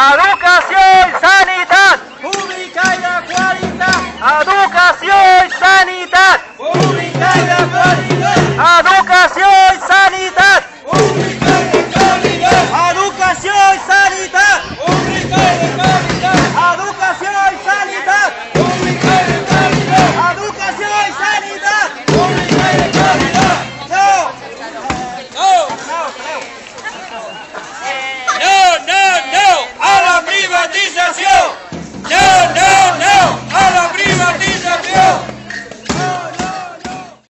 Alô,